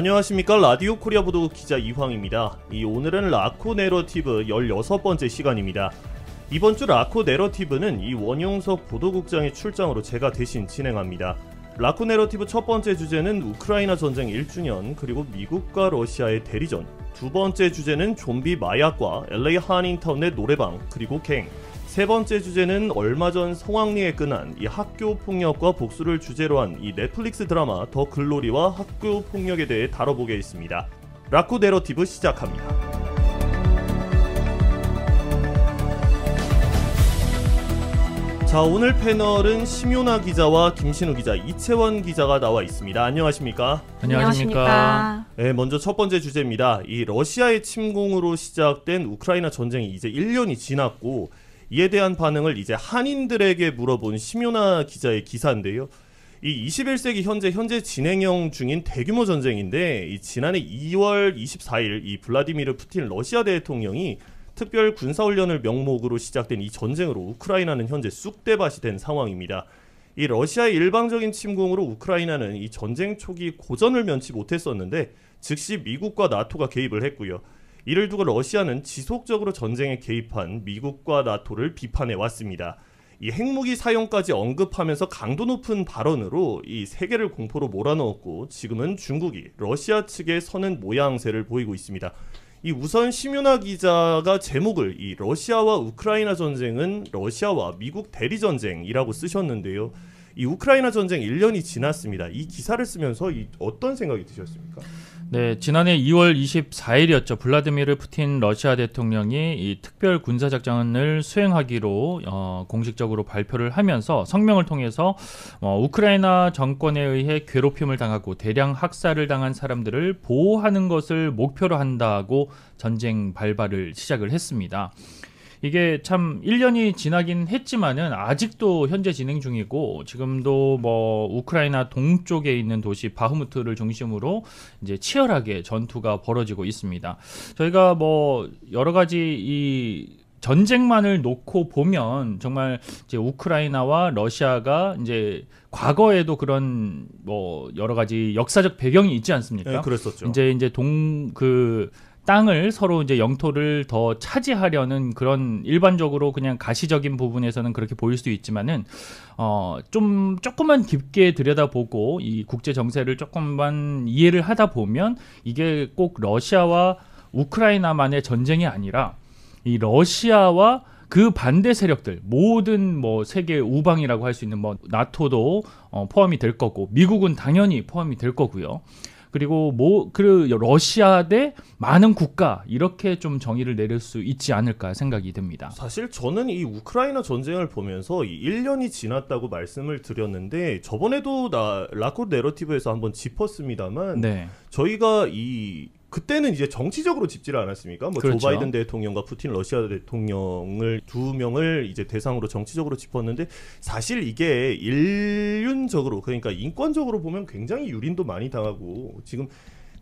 안녕하십니까 라디오 코리아 보도 기자 이황입니다. 이 오늘은 라코 내러티브 16번째 시간입니다. 이번 주 라코 내러티브는 이 원용석 보도국장의 출장으로 제가 대신 진행합니다. 라코 내러티브 첫 번째 주제는 우크라이나 전쟁 1주년 그리고 미국과 러시아의 대리전 두 번째 주제는 좀비 마약과 LA 한인타운 의 노래방 그리고 갱 세 번째 주제는 얼마 전 성황리에 끝난 이 학교 폭력과 복수를 주제로 한 이 넷플릭스 드라마 더 글로리와 학교 폭력에 대해 다뤄보겠습니다. 라코 내러티브 시작합니다. 자 오늘 패널은 심요나 기자와 김신우 기자, 이채원 기자가 나와 있습니다. 안녕하십니까? 안녕하십니까. 네, 먼저 첫 번째 주제입니다. 이 러시아의 침공으로 시작된 우크라이나 전쟁이 이제 1년이 지났고 이에 대한 반응을 이제 한인들에게 물어본 심요나 기자의 기사인데요. 이 21세기 현재 현재 진행형 중인 대규모 전쟁인데 이 지난해 2월 24일 이 블라디미르 푸틴 러시아 대통령이 특별 군사훈련을 명목으로 시작된 이 전쟁으로 우크라이나는 현재 쑥대밭이 된 상황입니다. 이 러시아의 일방적인 침공으로 우크라이나는 이 전쟁 초기 고전을 면치 못했었는데 즉시 미국과 나토가 개입을 했고요. 이를 두고 러시아는 지속적으로 전쟁에 개입한 미국과 나토를 비판해 왔습니다. 이 핵무기 사용까지 언급하면서 강도 높은 발언으로 이 세계를 공포로 몰아넣었고 지금은 중국이 러시아 측에 서는 모양새를 보이고 있습니다. 이 우선 심윤아 기자가 제목을 이 러시아와 우크라이나 전쟁은 러시아와 미국 대리 전쟁이라고 쓰셨는데요. 이 우크라이나 전쟁 1년이 지났습니다. 이 기사를 쓰면서 이 어떤 생각이 드셨습니까? 네, 지난해 2월 24일이었죠. 블라디미르 푸틴 러시아 대통령이 이 특별 군사 작전을 수행하기로 어, 공식적으로 발표를 하면서 성명을 통해서 어, 우크라이나 정권에 의해 괴롭힘을 당하고 대량 학살을 당한 사람들을 보호하는 것을 목표로 한다고 전쟁 발발을 시작을 했습니다. 이게 참 1년이 지나긴 했지만은 아직도 현재 진행 중이고 지금도 뭐 우크라이나 동쪽에 있는 도시 바흐무트를 중심으로 이제 치열하게 전투가 벌어지고 있습니다. 저희가 뭐 여러 가지 이 전쟁만을 놓고 보면 정말 이제 우크라이나와 러시아가 이제 과거에도 그런 뭐 여러 가지 역사적 배경이 있지 않습니까? 네, 그랬었죠. 이제 이제 동그 땅을 서로 이제 영토를 더 차지하려는 그런 일반적으로 그냥 가시적인 부분에서는 그렇게 보일 수 있지만은 어 좀 조금만 깊게 들여다보고 이 국제 정세를 조금만 이해를 하다 보면 이게 꼭 러시아와 우크라이나만의 전쟁이 아니라 이 러시아와 그 반대 세력들 모든 뭐 세계 우방이라고 할 수 있는 뭐 나토도 어, 포함이 될 거고 미국은 당연히 포함이 될 거고요. 그리고 뭐 그 러시아 대 많은 국가 이렇게 좀 정의를 내릴 수 있지 않을까 생각이 듭니다. 사실 저는 이 우크라이나 전쟁을 보면서 이 1년이 지났다고 말씀을 드렸는데 저번에도 나 라코 내러티브에서 한번 짚었습니다만 네. 저희가 이 그때는 이제 정치적으로 짚지를 않았습니까? 뭐조 그렇죠. 바이든 대통령과 푸틴 러시아 대통령을 두 명을 이제 대상으로 정치적으로 짚었는데 사실 이게 인륜적으로 그러니까 인권적으로 보면 굉장히 유린도 많이 당하고 지금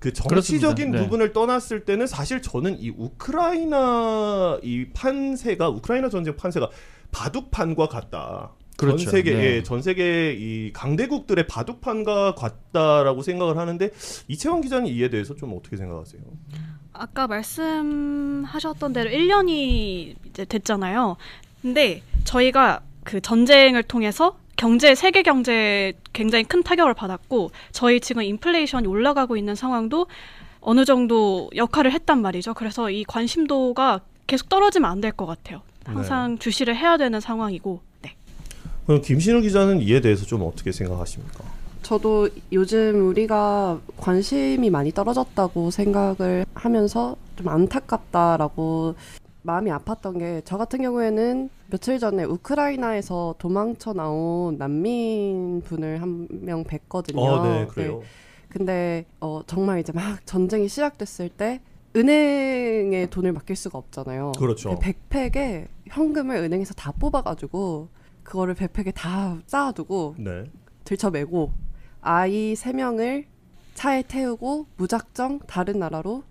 그 정치적인 네. 부분을 떠났을 때는 사실 저는 이 우크라이나 이 판세가 우크라이나 전쟁 판세가 바둑판과 같다. 그렇죠. 전 세계 네. 예, 전 세계 이 강대국들의 바둑판과 같다라고 생각을 하는데 이채원 기자님 이에 대해서 좀 어떻게 생각하세요? 아까 말씀하셨던 대로 1년이 이제 됐잖아요. 근데 저희가 그 전쟁을 통해서 경제 세계 경제에 굉장히 큰 타격을 받았고 저희 지금 인플레이션이 올라가고 있는 상황도 어느 정도 역할을 했단 말이죠. 그래서 이 관심도가 계속 떨어지면 안 될 것 같아요. 항상 네. 주시를 해야 되는 상황이고 그럼 김신우 기자는 이에 대해서 좀 어떻게 생각하십니까? 저도 요즘 우리가 관심이 많이 떨어졌다고 생각을 하면서 좀 안타깝다라고 마음이 아팠던 게 저 같은 경우에는 며칠 전에 우크라이나에서 도망쳐 나온 난민 분을 한 명 뵀거든요. 어, 네, 그래요. 네. 근데 어, 정말 이제 막 전쟁이 시작됐을 때 은행에 돈을 맡길 수가 없잖아요. 그렇죠. 그 백팩에 현금을 은행에서 다 뽑아가지고 그거를 백팩에 다 쌓아두고 네. 들쳐매고 아이 세 명을 차에 태우고 무작정 다른 나라로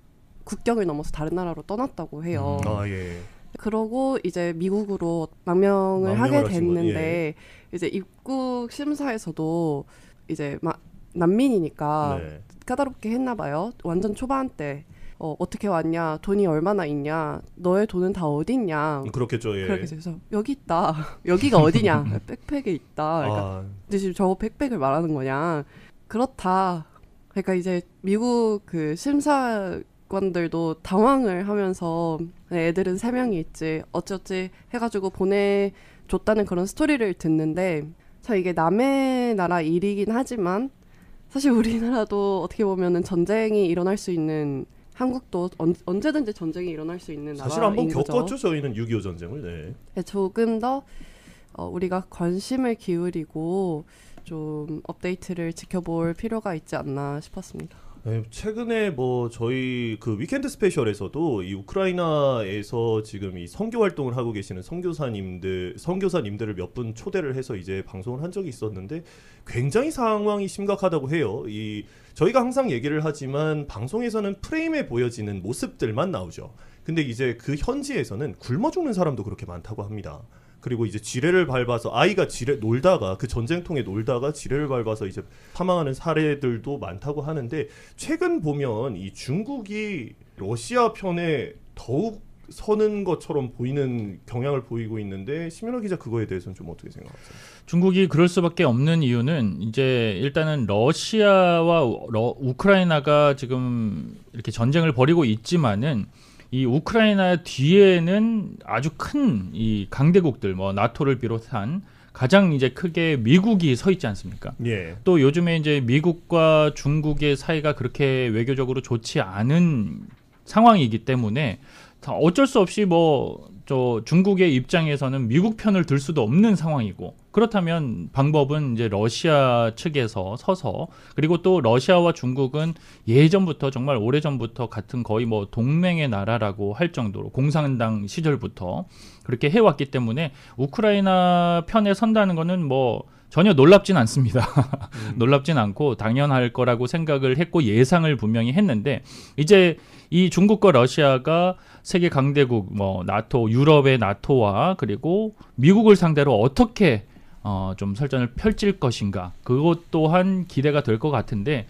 국경을 넘어서 다른 나라로 떠났다고 해요. 음. 아, 예. 그러고 이제 미국으로 망명을 하게 됐는데 예. 이제 입국 심사에서도 이제 막 난민이니까 네. 까다롭게 했나 봐요. 완전 초반 때. 어, 어떻게 왔냐? 돈이 얼마나 있냐? 너의 돈은 다 어디 있냐? 그렇겠죠. 예. 그렇게 해서 여기 있다. 여기가 어디냐? 백팩에 있다. 그러니까 아, 근데 지금 저 백팩을 말하는 거냐? 그렇다. 그러니까 이제 미국 그 심사 관들도 당황을 하면서 네, 애들은 세 명이 있지 어쩌지 해가지고 보내줬다는 그런 스토리를 듣는데 참 이게 남의 나라 일이긴 하지만 사실 우리나라도 어떻게 보면은 전쟁이 일어날 수 있는 한국도 언, 언제든지 전쟁이 일어날 수 있는 사실 한번 거죠. 겪었죠. 저희는 6.25 전쟁을. 네. 네, 조금 더 어, 우리가 관심을 기울이고 좀 업데이트를 지켜볼 필요가 있지 않나 싶었습니다. 네, 최근에 뭐 저희 그 Weekend Special에서도 이 우크라이나에서 지금 이 선교 활동을 하고 계시는 선교사님들 선교사님들을 몇 분 초대를 해서 이제 방송을 한 적이 있었는데 굉장히 상황이 심각하다고 해요. 이 저희가 항상 얘기를 하지만 방송에서는 프레임에 보여지는 모습들만 나오죠. 근데 이제 그 현지에서는 굶어 죽는 사람도 그렇게 많다고 합니다. 그리고 이제 지뢰를 밟아서 아이가 지뢰 놀다가 그 전쟁통에 놀다가 지뢰를 밟아서 이제 사망하는 사례들도 많다고 하는데 최근 보면 이 중국이 러시아 편에 더욱 서는 것처럼 보이는 경향을 보이고 있는데 심연아 기자 그거에 대해서는 좀 어떻게 생각하세요? 중국이 그럴 수밖에 없는 이유는 이제 일단은 러시아와 러- 우크라이나가 지금 이렇게 전쟁을 벌이고 있지만은 이 우크라이나 뒤에는 아주 큰 이 강대국들 뭐 나토를 비롯한 가장 이제 크게 미국이 서 있지 않습니까? 예. 또 요즘에 이제 미국과 중국의 사이가 그렇게 외교적으로 좋지 않은 상황이기 때문에 다 어쩔 수 없이 뭐 저 중국의 입장에서는 미국 편을 들 수도 없는 상황이고 그렇다면 방법은 이제 러시아 측에서 서서 그리고 또 러시아와 중국은 예전부터 정말 오래전부터 같은 거의 뭐 동맹의 나라라고 할 정도로 공산당 시절부터 그렇게 해왔기 때문에 우크라이나 편에 선다는 거는 뭐 전혀 놀랍진 않습니다. 놀랍진 않고 당연할 거라고 생각을 했고 예상을 분명히 했는데 이제 이 중국과 러시아가 세계 강대국 뭐 나토 유럽의 나토와 그리고 미국을 상대로 어떻게 어, 좀 설전을 펼칠 것인가 그것 또한 기대가 될 것 같은데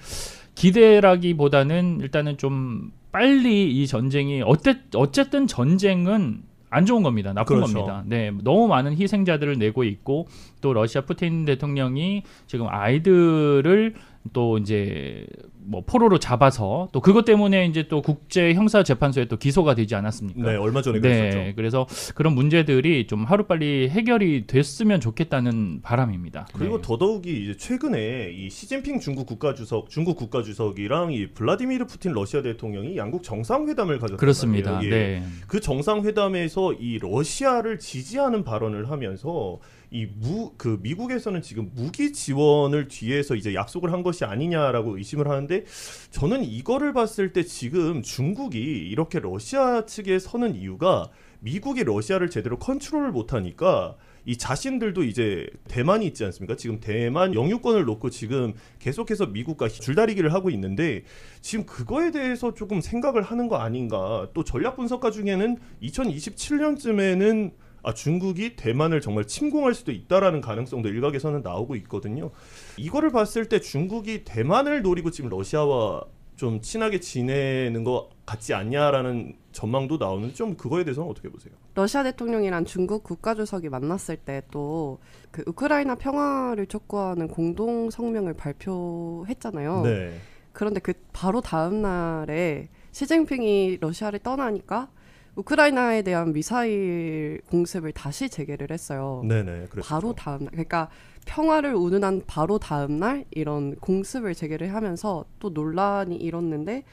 기대라기보다는 일단은 좀 빨리 이 전쟁이 어때, 어쨌든 전쟁은 안 좋은 겁니다. 나쁜 그렇죠. 겁니다. 네, 너무 많은 희생자들을 내고 있고 또 러시아 푸틴 대통령이 지금 아이들을 또 이제 뭐 포로로 잡아서 또 그것 때문에 이제 또 국제 형사 재판소에 또 기소가 되지 않았습니까? 네, 얼마 전에 네, 그랬었죠. 그래서 그런 문제들이 좀 하루빨리 해결이 됐으면 좋겠다는 바람입니다. 그리고 네. 더더욱이 이제 최근에 이 시진핑 중국 국가 주석, 중국 국가 주석이랑 이 블라디미르 푸틴 러시아 대통령이 양국 정상회담을 가졌단 그렇습니다. 예. 네. 그 정상회담에서 이 러시아를 지지하는 발언을 하면서 이 무 그 미국에서는 지금 무기 지원을 뒤에서 이제 약속을 한 것이 아니냐라고 의심을 하는데 저는 이거를 봤을 때 지금 중국이 이렇게 러시아 측에 서는 이유가 미국이 러시아를 제대로 컨트롤을 못하니까 이 자신들도 이제 대만이 있지 않습니까? 지금 대만 영유권을 놓고 지금 계속해서 미국과 줄다리기를 하고 있는데 지금 그거에 대해서 조금 생각을 하는 거 아닌가? 또 전략 분석가 중에는 2027년쯤에는 아 중국이 대만을 정말 침공할 수도 있다라는 가능성도 일각에서는 나오고 있거든요. 이거를 봤을 때 중국이 대만을 노리고 지금 러시아와 좀 친하게 지내는 것 같지 않냐라는 전망도 나오는데 좀 그거에 대해서는 어떻게 보세요? 러시아 대통령이랑 중국 국가주석이 만났을 때 또 그 우크라이나 평화를 촉구하는 공동 성명을 발표했잖아요. 네. 그런데 그 바로 다음 날에 시진핑이 러시아를 떠나니까 우크라이나에 대한 미사일 공습을 다시 재개를 했어요. 네네. 그랬죠. 바로 다음 날. 그러니까 평화를 운운한 바로 다음 날 이런 공습을 재개를 하면서 또 논란이 일었는데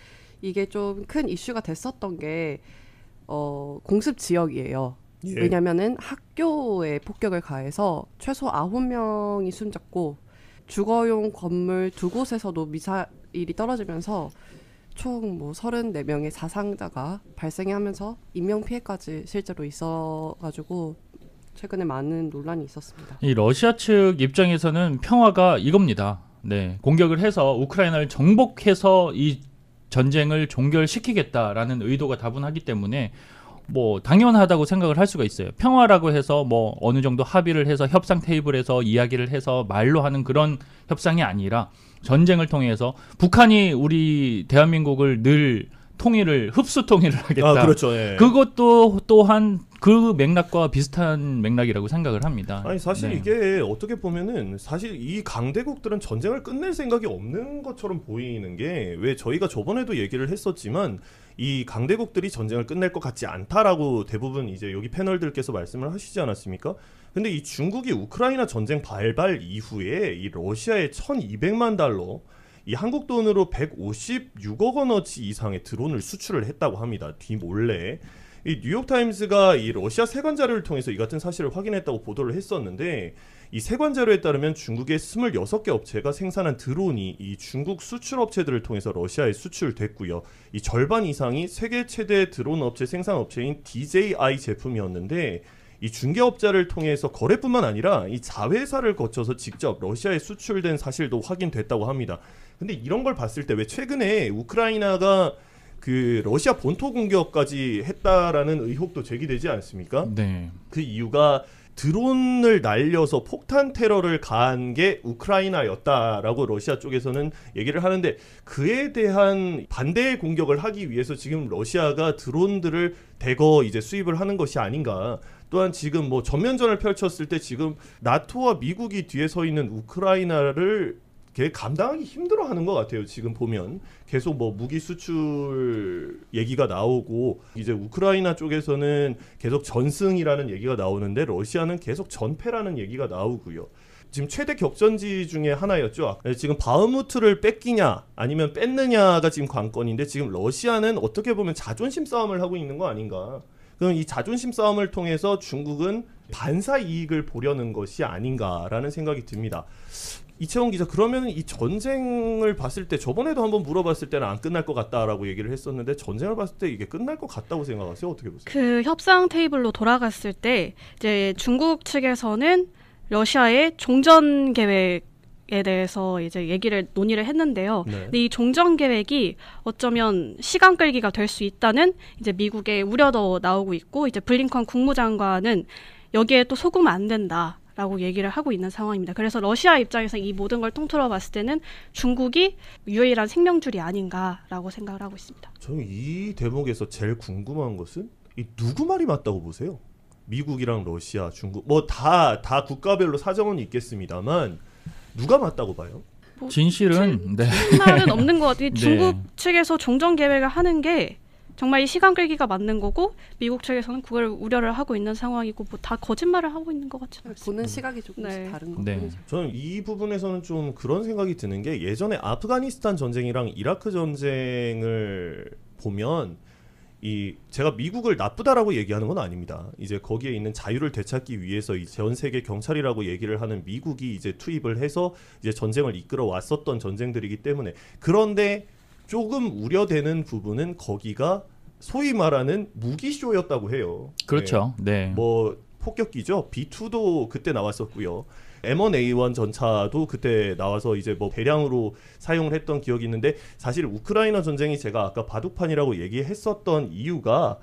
이게 좀 큰 이슈가 됐었던 게 어, 공습 지역이에요. 예. 왜냐면은 학교에 폭격을 가해서 최소 아홉 명이 숨졌고 주거용 건물 두 곳에서도 미사일이 떨어지면서 총 뭐 34명의 사상자가 발생하면서 인명 피해까지 실제로 있어가지고 최근에 많은 논란이 있었습니다. 이 러시아 측 입장에서는 평화가 이겁니다. 네, 공격을 해서 우크라이나를 정복해서 이 전쟁을 종결시키겠다라는 의도가 다분하기 때문에 뭐 당연하다고 생각을 할 수가 있어요. 평화라고 해서 뭐 어느 정도 합의를 해서 협상 테이블에서 이야기를 해서 말로 하는 그런 협상이 아니라 전쟁을 통해서 북한이 우리 대한민국을 늘 통일을 흡수 통일을 하겠다. 아 그렇죠. 예. 그것도 또한 그 맥락과 비슷한 맥락이라고 생각을 합니다. 아니 사실 네. 이게 어떻게 보면은 사실 이 강대국들은 전쟁을 끝낼 생각이 없는 것처럼 보이는 게 왜 저희가 저번에도 얘기를 했었지만 이 강대국들이 전쟁을 끝낼 것 같지 않다라고 대부분 이제 여기 패널들께서 말씀을 하시지 않았습니까? 근데 이 중국이 우크라이나 전쟁 발발 이후에 이 러시아에 1,200만 달러 이 한국 돈으로 156억 원어치 이상의 드론을 수출을 했다고 합니다. 뒤몰래. 이 뉴욕 타임스가 이 러시아 세관 자료를 통해서 이 같은 사실을 확인했다고 보도를 했었는데 이 세관 자료에 따르면 중국의 26개 업체가 생산한 드론이 이 중국 수출 업체들을 통해서 러시아에 수출됐고요. 이 절반 이상이 세계 최대 드론 업체 생산 업체인 DJI 제품이었는데 이 중개업자를 통해서 거래뿐만 아니라 이 자회사를 거쳐서 직접 러시아에 수출된 사실도 확인됐다고 합니다. 근데 이런 걸 봤을 때 왜 최근에 우크라이나가 그 러시아 본토 공격까지 했다라는 의혹도 제기되지 않습니까? 네. 그 이유가 드론을 날려서 폭탄 테러를 가한 게 우크라이나였다라고 러시아 쪽에서는 얘기를 하는데 그에 대한 반대 공격을 하기 위해서 지금 러시아가 드론들을 대거 이제 수입을 하는 것이 아닌가. 또한 지금 뭐 전면전을 펼쳤을 때 지금 나토와 미국이 뒤에 서 있는 우크라이나를 걔 감당하기 힘들어하는 것 같아요. 지금 보면 계속 뭐 무기 수출 얘기가 나오고 이제 우크라이나 쪽에서는 계속 전승이라는 얘기가 나오는데 러시아는 계속 전패라는 얘기가 나오고요. 지금 최대 격전지 중에 하나였죠. 네, 지금 바흐무트를 뺏기냐 아니면 뺐느냐가 지금 관건인데 지금 러시아는 어떻게 보면 자존심 싸움을 하고 있는 거 아닌가. 그럼 이 자존심 싸움을 통해서 중국은 반사 이익을 보려는 것이 아닌가라는 생각이 듭니다. 이채원 기자 그러면 이 전쟁을 봤을 때 저번에도 한번 물어봤을 때는 안 끝날 것 같다라고 얘기를 했었는데 전쟁을 봤을 때 이게 끝날 것 같다고 생각하세요? 어떻게 보세요? 그 협상 테이블로 돌아갔을 때 이제 중국 측에서는 러시아의 종전 계획 에 대해서 이제 얘기를 논의를 했는데요. 네. 근데 이 종전 계획이 어쩌면 시간 끌기가 될 수 있다는 이제 미국의 우려도 나오고 있고 이제 블링컨 국무장관은 여기에 또 속으면 안 된다. 라고 얘기를 하고 있는 상황입니다. 그래서 러시아 입장에서 이 모든 걸 통틀어 봤을 때는 중국이 유일한 생명줄이 아닌가라고 생각을 하고 있습니다. 저는 이 대목에서 제일 궁금한 것은 이 누구 말이 맞다고 보세요? 미국이랑 러시아, 중국 뭐 다다 국가별로 사정은 있겠습니다만 누가 맞다고 봐요? 진실은 네. 말은 없는 것 같아요. 네. 중국 측에서 종전 계획을 하는 게 정말 이 시간 끌기가 맞는 거고 미국 측에서는 그걸 우려를 하고 있는 상황이고 뭐 다 거짓말을 하고 있는 것 같지 않습니다. 보는 시각이 조금씩 네. 다른 것 네. 저는 이 부분에서는 좀 그런 생각이 드는 게 예전에 아프가니스탄 전쟁이랑 이라크 전쟁을 보면 이 제가 미국을 나쁘다라고 얘기하는 건 아닙니다. 이제 거기에 있는 자유를 되찾기 위해서 이전 세계 경찰이라고 얘기를 하는 미국이 이제 투입을 해서 이제 전쟁을 이끌어 왔었던 전쟁들이기 때문에 그런데 조금 우려되는 부분은 거기가 소위 말하는 무기쇼였다고 해요. 그렇죠. 네. 뭐 폭격기죠. B2도 그때 나왔었고요. M1A1 전차도 그때 나와서 이제 뭐 대량으로 사용을 했던 기억이 있는데 사실 우크라이나 전쟁이 제가 아까 바둑판이라고 얘기했었던 이유가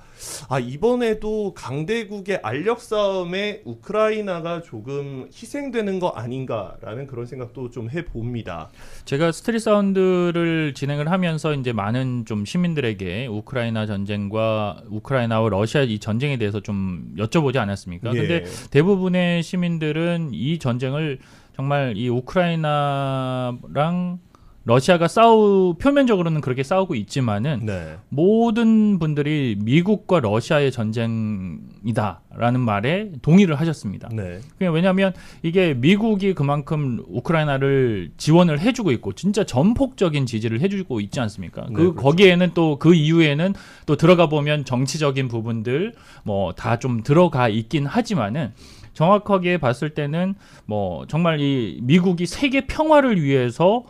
아 이번에도 강대국의 알력 싸움에 우크라이나가 조금 희생되는 거 아닌가라는 그런 생각도 좀 해봅니다. 제가 스트릿 사운드를 진행을 하면서 이제 많은 좀 시민들에게 우크라이나 전쟁과 우크라이나와 러시아 이 전쟁에 대해서 좀 여쭤보지 않았습니까? 예. 근데 대부분의 시민들은 이 전쟁 을 정말 이 우크라이나랑 러시아가 싸우 표면적으로는 그렇게 싸우고 있지만은 네. 모든 분들이 미국과 러시아의 전쟁이다라는 말에 동의를 하셨습니다. 네. 그냥 왜냐하면 이게 미국이 그만큼 우크라이나를 지원을 해주고 있고 진짜 전폭적인 지지를 해주고 있지 않습니까? 네, 그 그렇죠. 거기에는 또 그 이후에는 또 들어가 보면 정치적인 부분들 뭐 다 좀 들어가 있긴 하지만은 정확하게 봤을 때는 뭐 정말 이 미국이 세계 평화를 위해서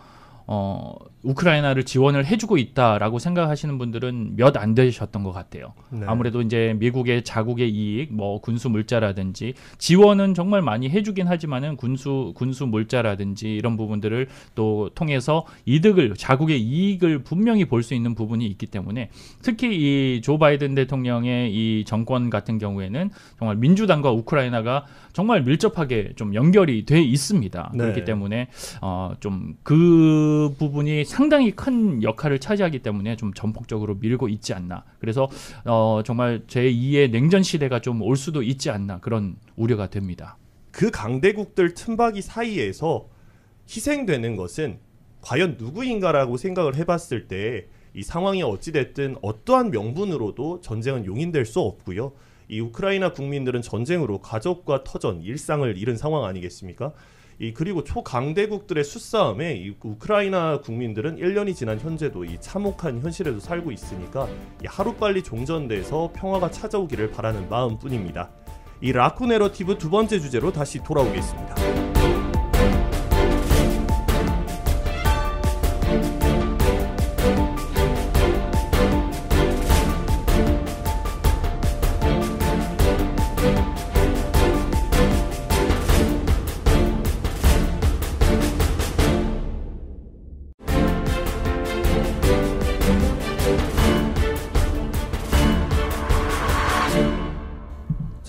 어 우크라이나를 지원을 해주고 있다라고 생각하시는 분들은 몇 안 되셨던 것 같아요. 네. 아무래도 이제 미국의 자국의 이익, 뭐 군수 물자라든지 지원은 정말 많이 해주긴 하지만은 군수 군수 물자라든지 이런 부분들을 또 통해서 이득을 자국의 이익을 분명히 볼 수 있는 부분이 있기 때문에 특히 이 조 바이든 대통령의 이 정권 같은 경우에는 정말 민주당과 우크라이나가 정말 밀접하게 좀 연결이 돼 있습니다. 네. 그렇기 때문에 어, 좀 그 부분이 상당히 큰 역할을 차지하기 때문에 좀 전폭적으로 밀고 있지 않나. 그래서 어, 정말 제2의 냉전 시대가 좀 올 수도 있지 않나 그런 우려가 됩니다. 그 강대국들 틈바기 사이에서 희생되는 것은 과연 누구인가라고 생각을 해봤을 때 이 상황이 어찌됐든 어떠한 명분으로도 전쟁은 용인될 수 없고요. 이 우크라이나 국민들은 전쟁으로 가족과 터전, 일상을 잃은 상황 아니겠습니까? 이 그리고 초강대국들의 수싸움에 이 우크라이나 국민들은 1년이 지난 현재도 이 참혹한 현실에도 살고 있으니까 이 하루빨리 종전돼서 평화가 찾아오기를 바라는 마음뿐입니다. 이 라쿠 내러티브 두 번째 주제로 다시 돌아오겠습니다.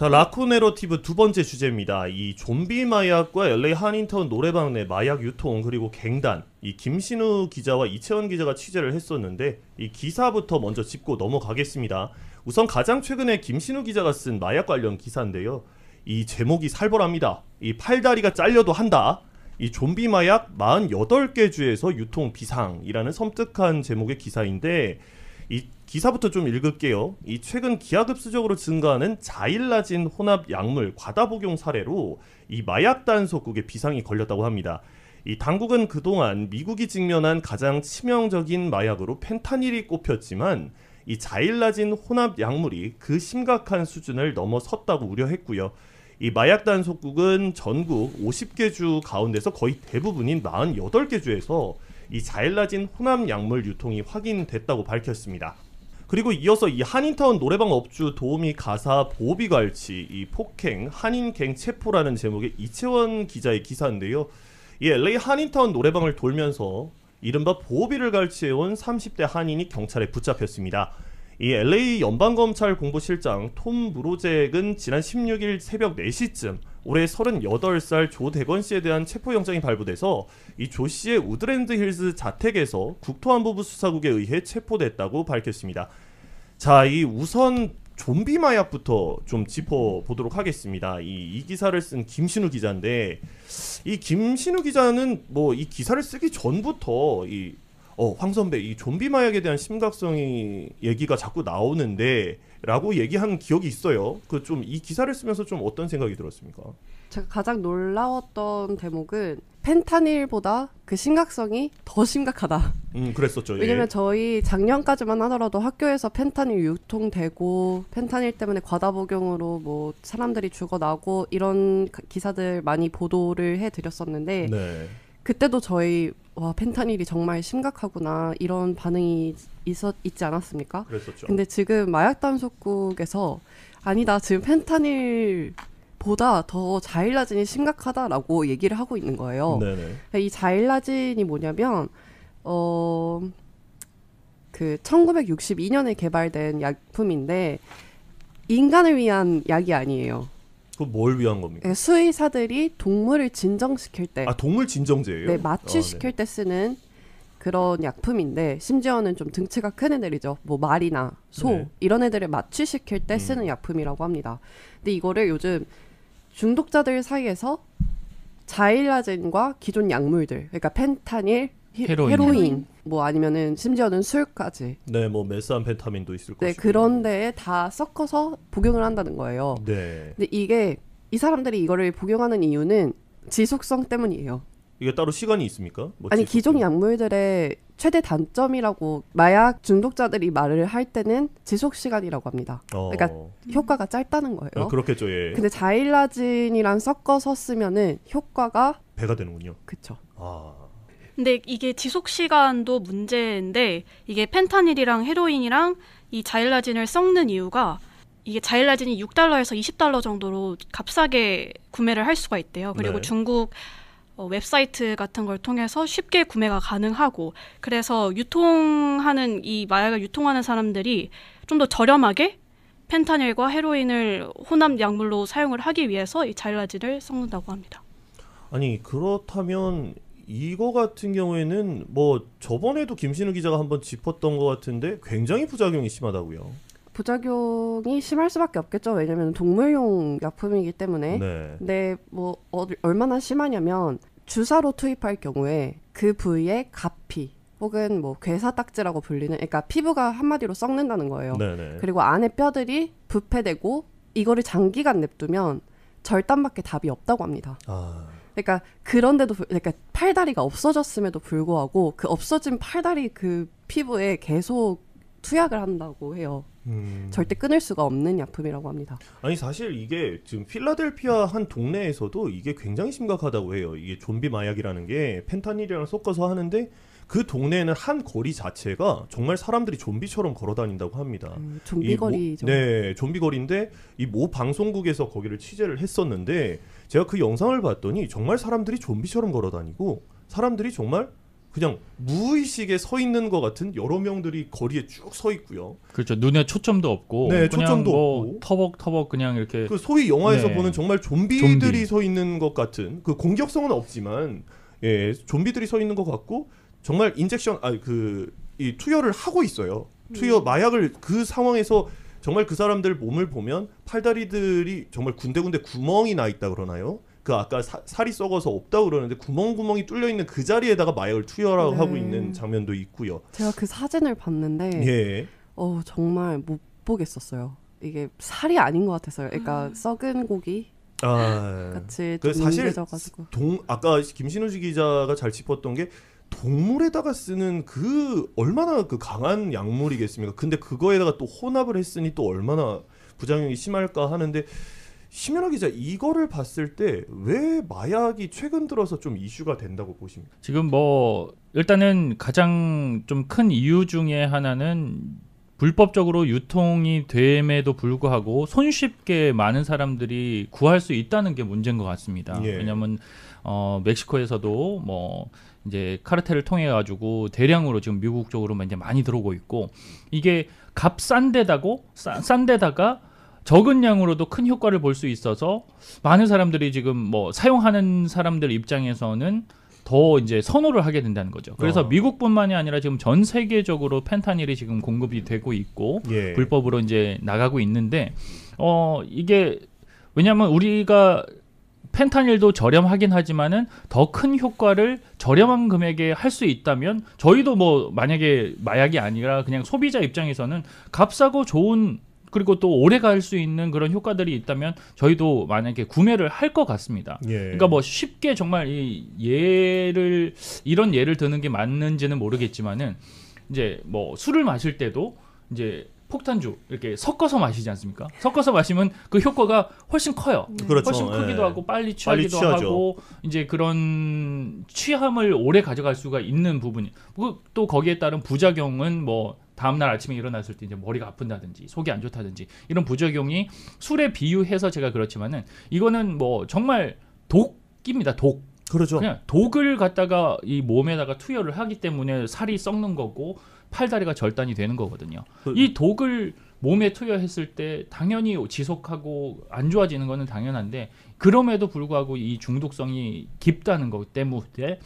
자, 라쿠 내러티브 두 번째 주제입니다. 이 좀비 마약과 LA 한인타운 노래방 내 마약 유통 그리고 갱단 이 김신우 기자와 이채원 기자가 취재를 했었는데 이 기사부터 먼저 짚고 넘어가겠습니다. 우선 가장 최근에 김신우 기자가 쓴 마약 관련 기사인데요. 이 제목이 살벌합니다. 이 팔다리가 잘려도 한다. 이 좀비 마약 48개 주에서 유통 비상이라는 섬뜩한 제목의 기사인데 이 기사부터 좀 읽을게요. 이 최근 기하급수적으로 증가하는 자일라진 혼합 약물 과다 복용 사례로 이 마약 단속국에 비상이 걸렸다고 합니다. 이 당국은 그동안 미국이 직면한 가장 치명적인 마약으로 펜타닐이 꼽혔지만 이 자일라진 혼합 약물이 그 심각한 수준을 넘어섰다고 우려했고요. 이 마약 단속국은 전국 50개 주 가운데서 거의 대부분인 48개 주에서 이 자일라진 혼합 약물 유통이 확인됐다고 밝혔습니다. 그리고 이어서 이 한인타운 노래방 업주 도우미 가사 보비 갈치 이 폭행 한인갱 체포라는 제목의 이채원 기자의 기사인데요. 이 LA 한인타운 노래방을 돌면서 이른바 보비를 갈취해온 30대 한인이 경찰에 붙잡혔습니다. 이 LA 연방검찰 공보실장 톰 브로잭은 지난 16일 새벽 4시쯤 올해 38살 조 대건 씨에 대한 체포영장이 발부돼서 이 조 씨의 우드랜드 힐즈 자택에서 국토안보부 수사국에 의해 체포됐다고 밝혔습니다. 자, 이 우선 좀비 마약부터 좀 짚어보도록 하겠습니다. 이, 이 기사를 쓴 김신우 기자인데 이 김신우 기자는 뭐 이 기사를 쓰기 전부터 이 어, 황 선배 이 좀비 마약에 대한 심각성이 얘기가 자꾸 나오는데 라고 얘기한 기억이 있어요. 그 좀 이 기사를 쓰면서 좀 어떤 생각이 들었습니까? 제가 가장 놀라웠던 대목은 펜타닐보다 그 심각성이 더 심각하다. 음, 그랬었죠. 예. 왜냐면 저희 작년까지만 하더라도 학교에서 펜타닐 유통되고 펜타닐 때문에 과다 복용으로 뭐 사람들이 죽어나고 이런 가- 기사들 많이 보도를 해 드렸었는데 네. 그때도 저희 와 펜타닐이 정말 심각하구나 이런 반응이 있었 있지 않았습니까? 그랬었죠. 근데 지금 마약 단속국에서 아니다 지금 펜타닐 보다 더 자일라진이 심각하다라고 얘기를 하고 있는 거예요. 네네. 이 자일라진이 뭐냐면 어. 그 1962년에 개발된 약품인데 인간을 위한 약이 아니에요. 그 뭘 위한 겁니까? 예, 수의사들이 동물을 진정시킬 때, 아 동물 진정제예요? 네, 마취시킬 때 쓰는 그런 약품인데 심지어는 좀 등치가 큰 애들이죠. 뭐 말이나 소 네. 이런 애들을 마취시킬 때 음. 쓰는 약품이라고 합니다. 근데 이거를 요즘 중독자들 사이에서 자일라진과 기존 약물들, 그러니까 펜타닐, 히- 헤로인. 헤로인, 뭐 아니면은 심지어는 술까지, 네, 뭐 메스암페타민도 있을 네 것이고. 그런 데에 다 섞어서 복용을 한다는 거예요. 네. 근데 이게 이 사람들이 이거를 복용하는 이유는 지속성 때문이에요. 이게 따로 시간이 있습니까? 뭐 아니 지속적으로? 기존 약물들의 최대 단점이라고 마약 중독자들이 말을 할 때는 지속 시간이라고 합니다. 어. 그러니까 효과가 짧다는 거예요. 어, 그렇겠죠. 예. 근데 자일라진이랑 섞어서 쓰면은 효과가 배가 되는군요. 그쵸. 아. 근데 이게 지속 시간도 문제인데 이게 펜타닐이랑 헤로인이랑 이 자일라진을 섞는 이유가 이게 자일라진이 6달러에서 20달러 정도로 값싸게 구매를 할 수가 있대요. 그리고 네. 중국 어, 웹사이트 같은 걸 통해서 쉽게 구매가 가능하고 그래서 유통하는 이 마약을 유통하는 사람들이 좀 더 저렴하게 펜타닐과 헤로인을 혼합 약물로 사용을 하기 위해서 이 자일라진을 섞는다고 합니다. 아니 그렇다면 이거 같은 경우에는 뭐 저번에도 김신우 기자가 한번 짚었던 것 같은데 굉장히 부작용이 심하다고요. 부작용이 심할 수밖에 없겠죠. 왜냐면 동물용 약품이기 때문에. 네. 근데 뭐 어, 얼마나 심하냐면 주사로 투입할 경우에 그 부위에 가피 혹은 뭐 괴사딱지라고 불리는 그러니까 피부가 한마디로 썩는다는 거예요. 네네. 그리고 안에 뼈들이 부패되고 이거를 장기간 냅두면 절단밖에 답이 없다고 합니다. 아, 그러니까 그런데도 불- 그러니까 팔다리가 없어졌음에도 불구하고 그 없어진 팔다리 그 피부에 계속 투약을 한다고 해요. 음. 절대 끊을 수가 없는 약품이라고 합니다. 아니 사실 이게 지금 필라델피아 한 동네에서도 이게 굉장히 심각하다고 해요. 이게 좀비 마약이라는 게 펜타닐이랑 섞어서 하는데 그 동네에는 한 거리 자체가 정말 사람들이 좀비처럼 걸어다닌다고 합니다. 음, 이 좀비 거리죠. 모, 네, 좀비 거리인데 이 모 방송국에서 거기를 취재를 했었는데 제가 그 영상을 봤더니 정말 사람들이 좀비처럼 걸어다니고 사람들이 정말 그냥 무의식에 서 있는 것 같은 여러 명들이 거리에 쭉 서 있고요. 그렇죠. 눈에 초점도 없고 네, 그냥 초점도 뭐 없고. 터벅터벅 그냥 이렇게 그 소위 영화에서 네. 보는 정말 좀비들이 좀비. 서 있는 것 같은 그 공격성은 없지만 예, 좀비들이 서 있는 것 같고 정말 인젝션 아그 이 투여를 하고 있어요. 투여 마약을 그 상황에서 정말 그 사람들 몸을 보면 팔다리들이 정말 군데군데 구멍이 나 있다 그러나요? 그 아까 사- 살이 썩어서 없다 그러는데 구멍구멍이 뚫려 있는 그 자리에다가 마약을 투여하고 네. 하고 있는 장면도 있고요. 제가 그 사진을 봤는데 예. 어 정말 못 보겠었어요. 이게 살이 아닌 것 같아서요. 그러니까 썩은 고기 아. 같이 그좀 사실 동 아까 김신우 기자가 잘 짚었던 게 동물에다가 쓰는 그 얼마나 그 강한 약물이겠습니까? 근데 그거에다가 또 혼합을 했으니 또 얼마나 부작용이 심할까 하는데 심연아 기자 이거를 봤을 때 왜 마약이 최근 들어서 좀 이슈가 된다고 보십니까? 지금 뭐 일단은 가장 좀 큰 이유 중에 하나는 불법적으로 유통이 됨에도 불구하고 손쉽게 많은 사람들이 구할 수 있다는 게 문제인 것 같습니다. 예. 왜냐하면 어, 멕시코에서도 뭐 이제 카르텔을 통해 가지고 대량으로 지금 미국 쪽으로 이제 많이 들어오고 있고 이게 값싼 데다고 싸- 싼 데다가 적은 양으로도 큰 효과를 볼 수 있어서 많은 사람들이 지금 뭐 사용하는 사람들 입장에서는 더 이제 선호를 하게 된다는 거죠. 그래서 어. 미국뿐만이 아니라 지금 전 세계적으로 펜타닐이 지금 공급이 되고 있고 예. 불법으로 이제 나가고 있는데 어 이게 왜냐하면 우리가 펜타닐도 저렴하긴 하지만은 더 큰 효과를 저렴한 금액에 할 수 있다면 저희도 뭐 만약에 마약이 아니라 그냥 소비자 입장에서는 값싸고 좋은 그리고 또 오래 갈 수 있는 그런 효과들이 있다면 저희도 만약에 구매를 할 것 같습니다. 예. 그러니까 뭐 쉽게 정말 이 예를 이런 예를 드는 게 맞는지는 모르겠지만은 이제 뭐 술을 마실 때도 이제 폭탄주 이렇게 섞어서 마시지 않습니까? 섞어서 마시면 그 효과가 훨씬 커요. 그렇죠. 훨씬 크기도 예. 하고 빨리 취하기도 취하죠. 하고 이제 그런 취함을 오래 가져갈 수가 있는 부분이 그리고 또 거기에 따른 부작용은 뭐 다음날 아침에 일어났을 때 이제 머리가 아픈다든지 속이 안 좋다든지 이런 부작용이 술에 비유해서 제가 그렇지만은 이거는 뭐 정말 독입니다 독 그렇죠. 그냥 독을 갖다가 이 몸에다가 투여를 하기 때문에 살이 썩는 거고 팔다리가 절단이 되는 거거든요. 그- 이 독을 몸에 투여했을 때 당연히 지속하고 안 좋아지는 거는 당연한데 그럼에도 불구하고 이 중독성이 깊다는 것 때문에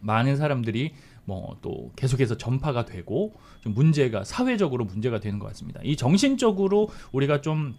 많은 사람들이 뭐 또 계속해서 전파가 되고 좀 문제가 사회적으로 문제가 되는 것 같습니다. 이 정신적으로 우리가 좀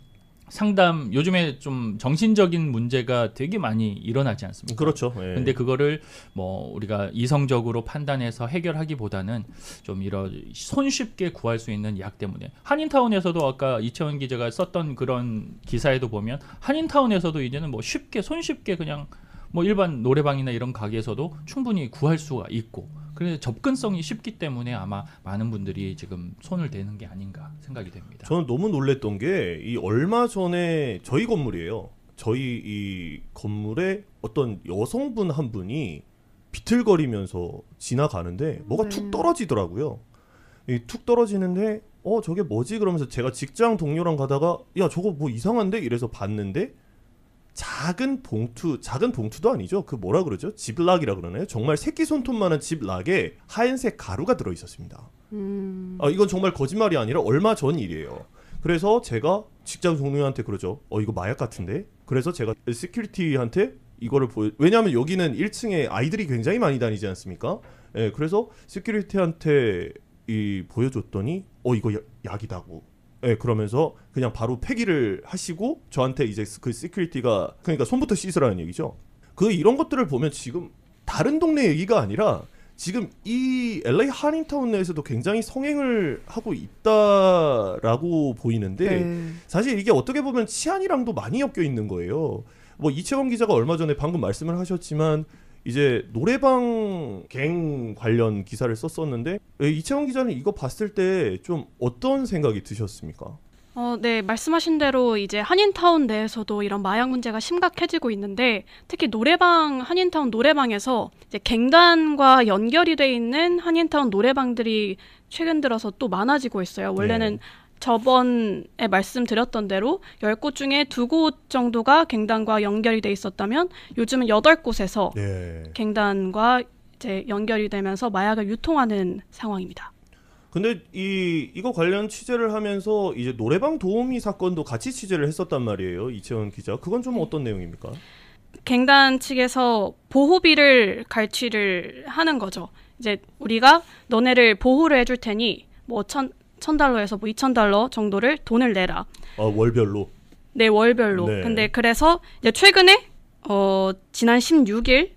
상담 요즘에 좀 정신적인 문제가 되게 많이 일어나지 않습니까? 그렇죠. 예. 근데 그거를 뭐 우리가 이성적으로 판단해서 해결하기보다는 좀 이런 손쉽게 구할 수 있는 약 때문에 한인타운에서도 아까 이채원 기자가 썼던 그런 기사에도 보면 한인타운에서도 이제는 뭐 쉽게 손쉽게 그냥 뭐 일반 노래방이나 이런 가게에서도 충분히 구할 수가 있고 그래서 접근성이 쉽기 때문에 아마 많은 분들이 지금 손을 대는 게 아닌가 생각이 됩니다. 저는 너무 놀랬던 게 이 얼마 전에 저희 건물이에요. 저희 이 건물에 어떤 여성분 한 분이 비틀거리면서 지나가는데 뭐가 네. 툭 떨어지더라고요. 이툭 떨어지는데 어 저게 뭐지 그러면서 제가 직장 동료랑 가다가 야 저거 뭐 이상한데 이래서 봤는데 작은 봉투 작은 봉투도 아니죠. 그 뭐라 그러죠? 집락이라 그러나요? 정말 새끼 손톱만한 집락에 하얀색 가루가 들어 있었습니다. 음. 아 이건 정말 거짓말이 아니라 얼마 전 일이에요. 그래서 제가 직장 동료한테 그러죠. 어 이거 마약 같은데? 그래서 제가 security한테 이거를 보여 왜냐하면 여기는 1층에 아이들이 굉장히 많이 다니지 않습니까? 예 그래서 security한테 이 보여줬더니 어 이거 야- 약이다고 예 그러면서 그냥 바로 폐기를 하시고 저한테 이제 그 security가 그러니까 손부터 씻으라는 얘기죠 그 이런 것들을 보면 지금 다른 동네 얘기가 아니라 지금 이 LA 한인타운 내에서도 굉장히 성행을 하고 있다라고 보이는데 네. 사실 이게 어떻게 보면 치안이랑도 많이 엮여 있는 거예요. 뭐 이채원 기자가 얼마 전에 방금 말씀을 하셨지만 이제 노래방 갱 관련 기사를 썼었는데 에, 이채원 기자는 이거 봤을 때 좀 어떤 생각이 드셨습니까? 어, 네, 말씀하신 대로 이제 한인타운 내에서도 이런 마약 문제가 심각해지고 있는데 특히 노래방 한인타운 노래방에서 이제 갱단과 연결이 돼 있는 한인타운 노래방들이 최근 들어서 또 많아지고 있어요. 원래는 네. 저번에 말씀드렸던 대로 10곳 중에 2곳 정도가 갱단과 연결이 돼 있었다면 요즘은 8곳에서 네. 갱단과 이제 연결이 되면서 마약을 유통하는 상황입니다. 근데 이 이거 관련 취재를 하면서 이제 노래방 도우미 사건도 같이 취재를 했었단 말이에요. 이채원 기자. 그건 좀 어떤 내용입니까? 갱단 측에서 보호비를 갈취를 하는 거죠. 이제 우리가 너네를 보호를 해줄 테니 뭐 천, 천 달러에서 뭐 이천 달러 정도를 돈을 내라. 어, 월별로. 내 월별로. 네. 근데 그래서 이제 최근에 어 지난 16일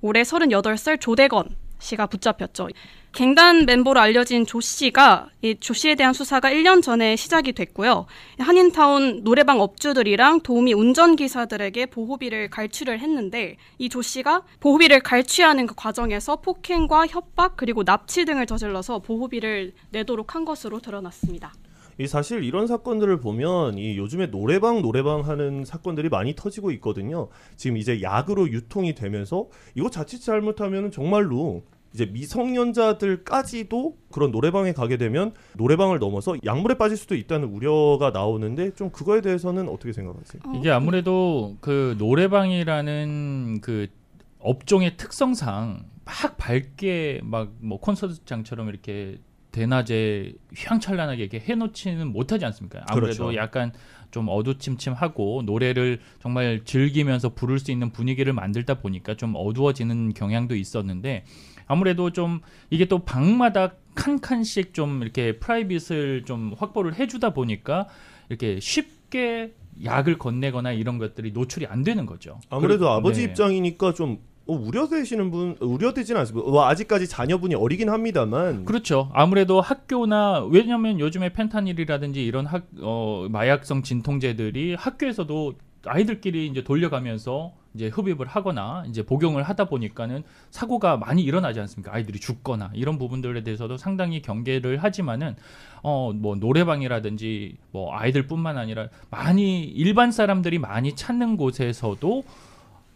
올해 38살 조대건 씨가 붙잡혔죠. 갱단 멤버로 알려진 조 씨가 이조 씨에 대한 수사가 1년 전에 시작이 됐고요. 한인타운 노래방 업주들이랑 도우미 운전기사들에게 보호비를 갈취를 했는데 이 조 씨가 보호비를 갈취하는 그 과정에서 폭행과 협박 그리고 납치 등을 저질러서 보호비를 내도록 한 것으로 드러났습니다. 이 사실 이런 사건들을 보면 이 요즘에 노래방 노래방 하는 사건들이 많이 터지고 있거든요. 지금 이제 약으로 유통이 되면서 이거 자칫 잘못하면 정말로 이제 미성년자들까지도 그런 노래방에 가게 되면 노래방을 넘어서 약물에 빠질 수도 있다는 우려가 나오는데 좀 그거에 대해서는 어떻게 생각하세요? 어, 이게 아무래도 그 노래방이라는 그 업종의 특성상 막 밝게 막 뭐 콘서트장처럼 이렇게 대낮에 휘황찬란하게 이렇게 해놓지는 못하지 않습니까? 아무래도 그렇죠. 약간 좀 어두침침하고 노래를 정말 즐기면서 부를 수 있는 분위기를 만들다 보니까 좀 어두워지는 경향도 있었는데 아무래도 좀 이게 또 방마다 칸 칸씩 좀 이렇게 프라이빗을 좀 확보를 해주다 보니까 이렇게 쉽게 약을 건네거나 이런 것들이 노출이 안 되는 거죠. 아무래도 그리고- 아버지 네. 입장이니까 좀 어, 우려되시는 분 우려되지는 않습니다. 뭐 아직까지 자녀분이 어리긴 합니다만 그렇죠. 아무래도 학교나 왜냐하면 요즘에 펜타닐이라든지 이런 학 어, 마약성 진통제들이 학교에서도 아이들끼리 이제 돌려가면서 이제 흡입을 하거나 이제 복용을 하다 보니까는 사고가 많이 일어나지 않습니까? 아이들이 죽거나 이런 부분들에 대해서도 상당히 경계를 하지만은 어 뭐 노래방이라든지 뭐 아이들뿐만 아니라 많이 일반 사람들이 많이 찾는 곳에서도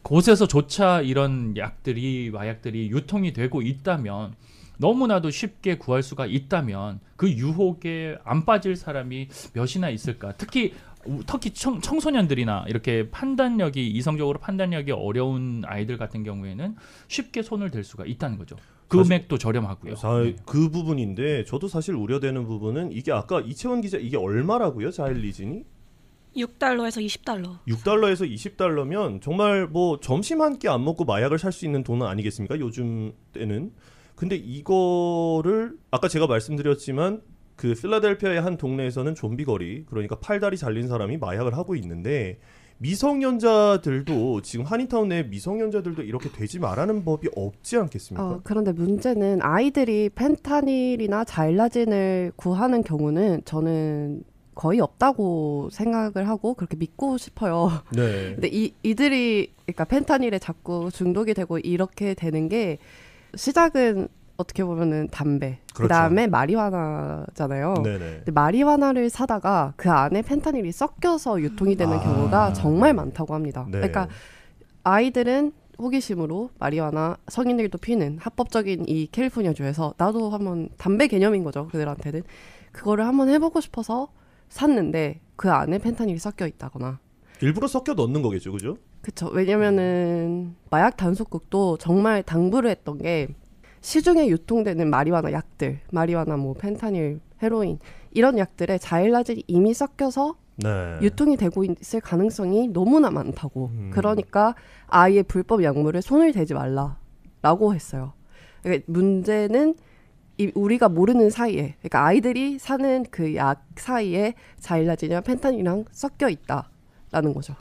곳에서조차 이런 약들이 마약들이 유통이 되고 있다면 너무나도 쉽게 구할 수가 있다면 그 유혹에 안 빠질 사람이 몇이나 있을까? 특히 우- 특히 청, 청소년들이나 이렇게 판단력이 이성적으로 판단력이 어려운 아이들 같은 경우에는 쉽게 손을 댈 수가 있다는 거죠. 금액도 저렴하고요. 자, 네. 그 부분인데 저도 사실 우려되는 부분은 이게 아까 이채원 기자 이게 얼마라고요? 자일리진이? 6달러에서 20달러. 6달러에서 20달러면 정말 뭐 점심 한 끼 안 먹고 마약을 살 수 있는 돈은 아니겠습니까? 요즘 때는. 근데 이거를 아까 제가 말씀드렸지만 그 필라델피아의 한 동네에서는 좀비 거리 그러니까 팔다리 잘린 사람이 마약을 하고 있는데 미성년자들도 지금 한인타운 내 미성년자들도 이렇게 되지 말라는 법이 없지 않겠습니까? 어, 그런데 문제는 아이들이 펜타닐이나 자일라진을 구하는 경우는 저는 거의 없다고 생각을 하고 그렇게 믿고 싶어요. 네. 근데 이 이들이 그러니까 펜타닐에 자꾸 중독이 되고 이렇게 되는 게 시작은 어떻게 보면은 담배, 그렇죠. 그 다음에 마리화나잖아요. 네네. 근데 마리화나를 사다가 그 안에 펜타닐이 섞여서 유통이 되는 아. 경우가 정말 많다고 합니다. 네. 그러니까 아이들은 호기심으로 마리화나 성인들도 피는 합법적인 이 캘리포니아 주에서 나도 한번 담배 개념인 거죠 그들한테는 그거를 한번 해보고 싶어서 샀는데 그 안에 펜타닐이 섞여 있다거나 일부러 섞여 넣는 거겠죠, 그죠? 그쵸 왜냐면은 마약 단속국도 정말 당부를 했던 게 시중에 유통되는 마리화나 약들 마리화나 뭐 펜타닐 헤로인 이런 약들에 자일라질이 이미 섞여서 네. 유통이 되고 있을 가능성이 너무나 많다고. 음. 그러니까 아예 불법 약물에 손을 대지 말라라고 했어요. 그러니까 문제는 이 우리가 모르는 사이에, 그러니까 아이들이 사는 그 약 사이에 자일라진이랑 펜타닐이랑 섞여 있다라는 거죠.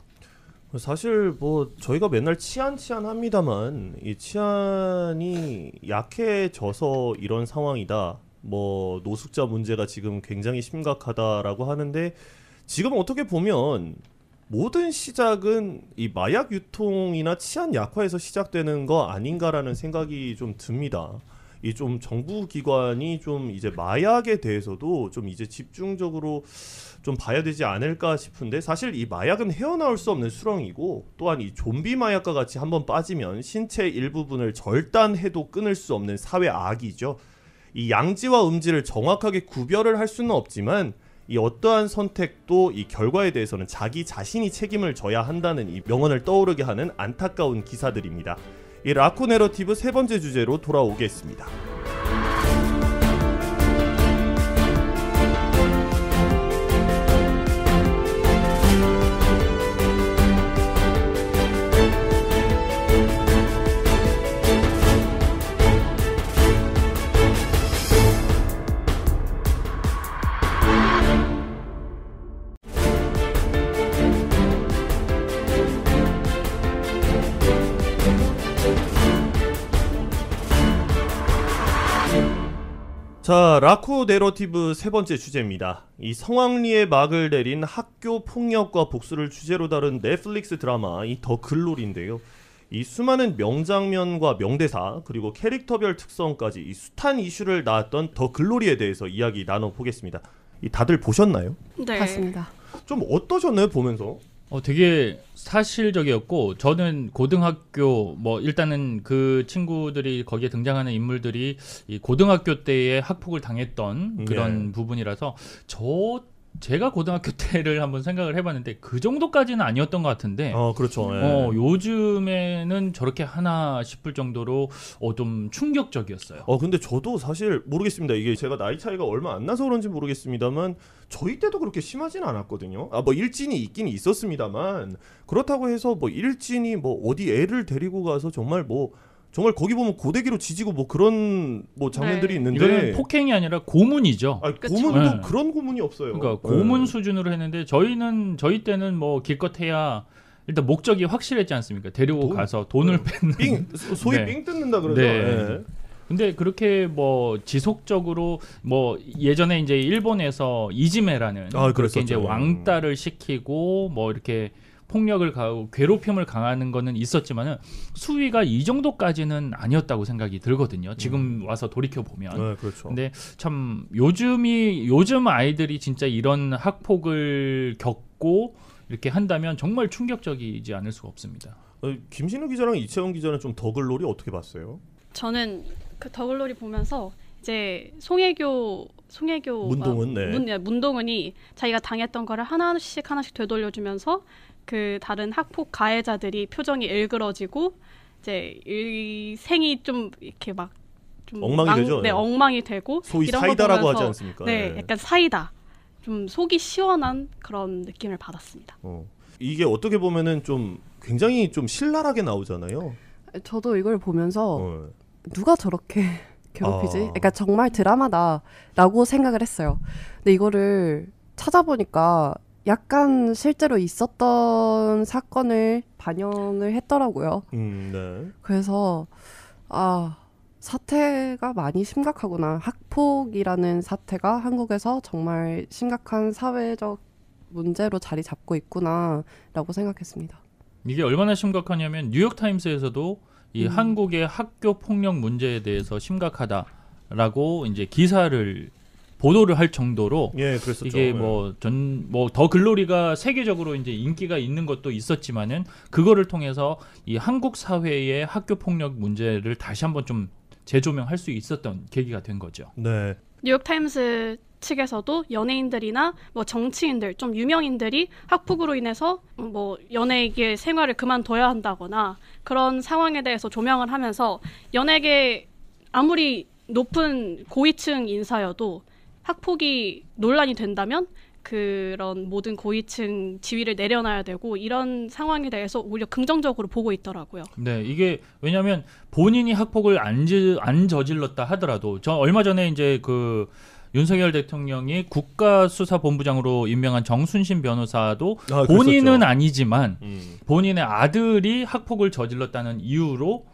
사실 뭐 저희가 맨날 치안 치안 합니다만 이 치안이 약해져서 이런 상황이다. 뭐 노숙자 문제가 지금 굉장히 심각하다라고 하는데 지금 어떻게 보면 모든 시작은 이 마약 유통이나 치안 약화에서 시작되는 거 아닌가라는 생각이 좀 듭니다. 이 좀 정부 기관이 좀 이제 마약에 대해서도 좀 이제 집중적으로 좀 봐야 되지 않을까 싶은데 사실 이 마약은 헤어나올 수 없는 수렁이고 또한 이 좀비 마약과 같이 한번 빠지면 신체 일부분을 절단해도 끊을 수 없는 사회 악이죠. 이 양지와 음지를 정확하게 구별을 할 수는 없지만 이 어떠한 선택도 이 결과에 대해서는 자기 자신이 책임을 져야 한다는 이 명언을 떠오르게 하는 안타까운 기사들입니다. 이 라코 내러티브 세 번째 주제로 돌아오겠습니다. 자, 라코 내러티브 세 번째 주제입니다. 이 성황리에 막을 내린 학교 폭력과 복수를 주제로 다룬 넷플릭스 드라마 이 더 글로리인데요. 이 수많은 명장면과 명대사 그리고 캐릭터별 특성까지 이 숱한 이슈를 낳았던 더 글로리에 대해서 이야기 나눠 보겠습니다. 이 다들 보셨나요? 네. 맞습니다. 좀 어떠셨나요 보면서? 어, 되게 사실적이었고 저는 고등학교 뭐 일단은 그 친구들이 거기에 등장하는 인물들이 이 고등학교 때에 학폭을 당했던 그런 네. 부분이라서 저 제가 고등학교 때를 한번 생각을 해봤는데 그 정도까지는 아니었던 것 같은데 어, 그렇죠. 예. 어, 요즘에는 저렇게 하나 싶을 정도로 어, 좀 충격적이었어요. 어 근데 저도 사실 모르겠습니다. 이게 제가 나이 차이가 얼마 안 나서 그런지 모르겠습니다만 저희 때도 그렇게 심하진 않았거든요. 아 뭐 일진이 있긴 있었습니다만 그렇다고 해서 뭐 일진이 뭐 어디 애를 데리고 가서 정말 뭐 정말 거기 보면 고데기로 지지고 뭐 그런 뭐 장면들이 네. 있는데 이거는 폭행이 아니라 고문이죠. 아, 그쵸. 고문도 네. 그런 고문이 없어요. 그러니까 고문 네. 수준으로 했는데 저희는 저희 때는 뭐 기껏 해야 일단 목적이 확실했지 않습니까? 데리고 돈- 가서 돈을 네. 뺏는. 삥 소- 소위 네. 삥 뜯는다 그러죠. 네. 예. 근데 그렇게 뭐 지속적으로 뭐 예전에 이제 일본에서 이지메라는 아, 그렇게 이제. 왕따를 시키고 뭐 이렇게 폭력을 가하고 괴롭힘을 강하는 거는 있었지만은 수위가 이 정도까지는 아니었다고 생각이 들거든요. 지금 와서 돌이켜 보면. 네, 그렇죠. 근데 참 요즘이 요즘 아이들이 진짜 이런 학폭을 겪고 이렇게 한다면 정말 충격적이지 않을 수가 없습니다. 어, 김신우 기자랑 이채원 기자는 좀 더글로리 어떻게 봤어요? 저는 그 더글로리 보면서 이제 송혜교 송혜교 문동은, 네. 문, 네, 문동은이 자기가 당했던 거를 하나씩 하나씩 되돌려주면서 그 다른 학폭 가해자들이 표정이 일그러지고 이제 일생이 좀 이렇게 막 좀 엉망이 되죠, 네, 네. 엉망이 되고 소위 이런 걸 사이다라고 보면서 하지 않습니까? 네, 예. 약간 사이다. 좀 속이 시원한 그런 느낌을 받았습니다. 어. 이게 어떻게 보면은 좀 굉장히 좀 신랄하게 나오잖아요. 저도 이걸 보면서 어. 누가 저렇게 괴롭히지? 아. 그러니까 정말 드라마다라고 생각을 했어요. 근데 이거를 찾아보니까 약간 실제로 있었던 사건을 반영을 했더라고요. 음, 네. 그래서 아 사태가 많이 심각하구나. 학폭이라는 사태가 한국에서 정말 심각한 사회적 문제로 자리 잡고 있구나라고 생각했습니다. 이게 얼마나 심각하냐면 뉴욕 타임스에서도 이 음. 한국의 학교 폭력 문제에 대해서 심각하다라고 이제 기사를 보도를 할 정도로 예, 그랬었죠. 이게 예. 뭐전 뭐 더 글로리가 세계적으로 이제 인기가 있는 것도 있었지만은 그거를 통해서 이 한국 사회의 학교 폭력 문제를 다시 한번 좀 재조명할 수 있었던 계기가 된 거죠. 네. 뉴욕 타임스 측에서도 연예인들이나 뭐 정치인들 좀 유명인들이 학폭으로 인해서 뭐 연예계 생활을 그만둬야 한다거나 그런 상황에 대해서 조명을 하면서 연예계 아무리 높은 고위층 인사여도 학폭이 논란이 된다면 그런 모든 고위층 지위를 내려놔야 되고 이런 상황에 대해서 오히려 긍정적으로 보고 있더라고요. 네, 이게 왜냐하면 본인이 학폭을 안, 지, 안 저질렀다 하더라도 저 얼마 전에 이제 그 윤석열 대통령이 국가수사본부장으로 임명한 정순신 변호사도 아, 본인은 그랬었죠. 아니지만 음. 본인의 아들이 학폭을 저질렀다는 이유로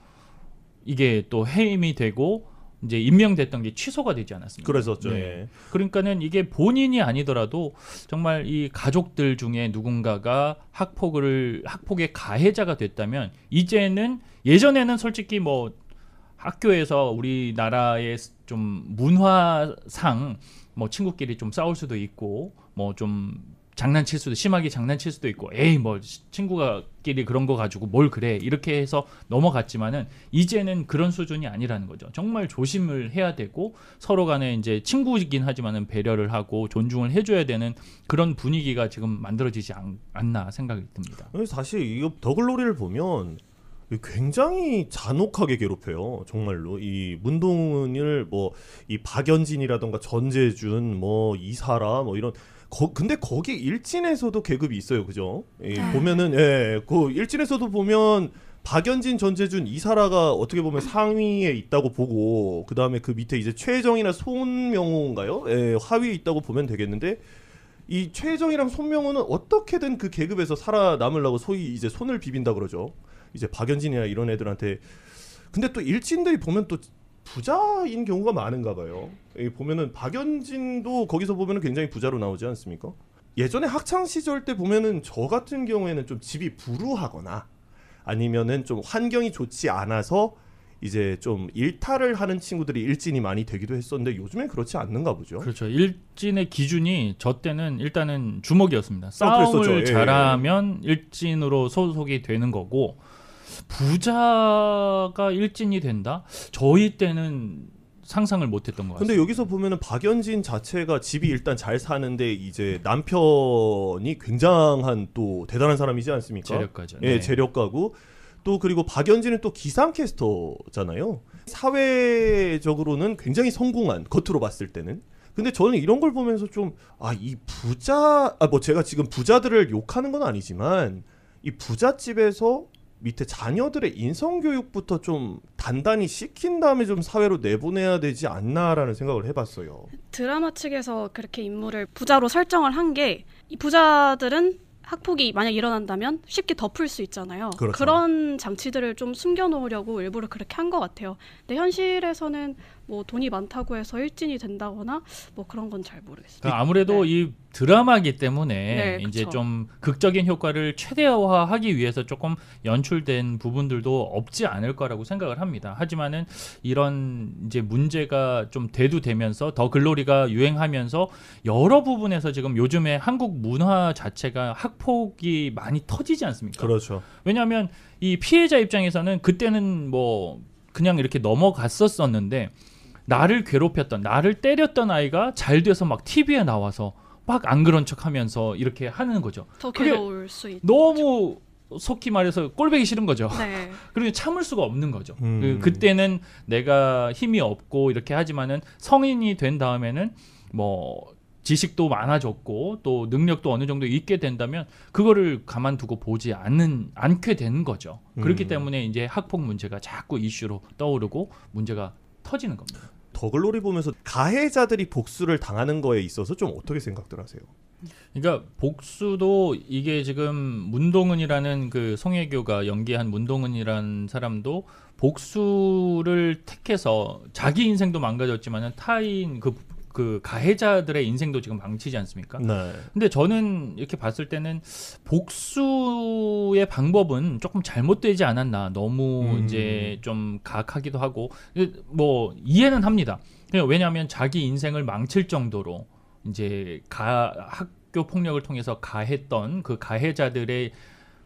이게 또 해임이 되고 이제 임명됐던 게 취소가 되지 않았습니까? 그랬었죠. 네. 예. 그러니까는 이게 본인이 아니더라도 정말 이 가족들 중에 누군가가 학폭을 학폭의 가해자가 됐다면 이제는 예전에는 솔직히 뭐 학교에서 우리나라의 좀 문화상 뭐 친구끼리 좀 싸울 수도 있고 뭐좀 장난칠 수도 심하게 장난칠 수도 있고 에이 뭐 친구가끼리 그런 거 가지고 뭘 그래 이렇게 해서 넘어갔지만은 이제는 그런 수준이 아니라는 거죠. 정말 조심을 해야 되고 서로 간에 이제 친구이긴 하지만은 배려를 하고 존중을 해줘야 되는 그런 분위기가 지금 만들어지지 않, 않나 생각이 듭니다. 사실 이거 더글로리를 보면 굉장히 잔혹하게 괴롭혀요. 정말로 이 문동은을 뭐 이 박연진이라던가 전재준 뭐 이사라 뭐 이런 거, 근데 거기 일진에서도 계급이 있어요. 그죠? 이 네. 보면은 예, 그 일진에서도 보면 박연진, 전재준, 이사라가 어떻게 보면 상위에 있다고 보고 그 다음에 그 밑에 이제 최정이나 손명호인가요? 예, 하위에 있다고 보면 되겠는데 이 최정이랑 손명호는 어떻게든 그 계급에서 살아남으려고 소위 이제 손을 비빈다 그러죠. 이제 박연진이나 이런 애들한테 근데 또 일진들이 보면 또 부자인 경우가 많은가 봐요. 이 보면은 박연진도 거기서 보면은 굉장히 부자로 나오지 않습니까? 예전에 학창 시절 때 보면은 저 같은 경우에는 좀 집이 부루하거나 아니면은 좀 환경이 좋지 않아서 이제 좀 일탈을 하는 친구들이 일진이 많이 되기도 했었는데 요즘엔 그렇지 않는가 보죠. 그렇죠. 일진의 기준이 저 때는 일단은 주먹이었습니다. 그랬었죠. 싸움을 예. 잘하면 일진으로 소속이 되는 거고 부자가 일진이 된다? 저희 때는 상상을 못했던 것 같아요. 근데 여기서 보면은 박연진 자체가 집이 일단 잘 사는데 이제 남편이 굉장한 또 대단한 사람이지 않습니까? 재력가죠. 예, 네. 재력가고 또 그리고 박연진은 또 기상캐스터잖아요. 사회적으로는 굉장히 성공한 겉으로 봤을 때는. 근데 저는 이런 걸 보면서 좀 아 이 부자 아 뭐 제가 지금 부자들을 욕하는 건 아니지만 이 부잣집에서 밑에 자녀들의 인성 교육부터 좀 단단히 시킨 다음에 좀 사회로 내보내야 되지 않나라는 생각을 해봤어요. 드라마 측에서 그렇게 인물을 부자로 설정을 한 게 이 부자들은 학폭이 만약 일어난다면 쉽게 덮을 수 있잖아요. 그렇죠. 런 장치들을 좀 숨겨놓으려고 일부러 그렇게 한 것 같아요. 근데 현실에서는 뭐 돈이 많다고 해서 일진이 된다거나 뭐 그런 건 잘 모르겠어요. 그러니까 아무래도 네. 이 드라마기 때문에 네, 이제 그쵸. 좀 극적인 효과를 최대화하기 위해서 조금 연출된 부분들도 없지 않을 거라고 생각을 합니다. 하지만은 이런 이제 문제가 좀 대두되면서 더 글로리가 유행하면서 여러 부분에서 지금 요즘에 한국 문화 자체가 학폭이 많이 터지지 않습니까? 그렇죠. 왜냐하면 이 피해자 입장에서는 그때는 뭐 그냥 이렇게 넘어갔었었는데 나를 괴롭혔던 나를 때렸던 아이가 잘 돼서 막 TV에 나와서 막 안 그런 척하면서 이렇게 하는 거죠. 더 괴로울 수 있. 너무 속히 말해서 꼴배기 싫은 거죠. 네. 그리고 참을 수가 없는 거죠. 음. 그, 그때는 내가 힘이 없고 이렇게 하지만은 성인이 된 다음에는 뭐 지식도 많아졌고 또 능력도 어느 정도 있게 된다면 그거를 가만두고 보지 않는 않게 되는 거죠. 그렇기 음. 때문에 이제 학폭 문제가 자꾸 이슈로 떠오르고 문제가 터지는 겁니다. 더글로리 보면서 가해자들이 복수를 당하는 거에 있어서 좀 어떻게 생각들 하세요? 그러니까 복수도 이게 지금 문동은이라는 그 송혜교가 연기한 문동은이라는 사람도 복수를 택해서 자기 인생도 망가졌지만은 타인 그, 그 가해자들의 인생도 지금 망치지 않습니까? 네. 근데 저는 이렇게 봤을 때는 복수의 방법은 조금 잘못되지 않았나. 너무 음. 이제 좀 가악하기도 하고 뭐 이해는 합니다. 왜냐하면 자기 인생을 망칠 정도로 이제 가 학교 폭력을 통해서 가했던 그 가해자들의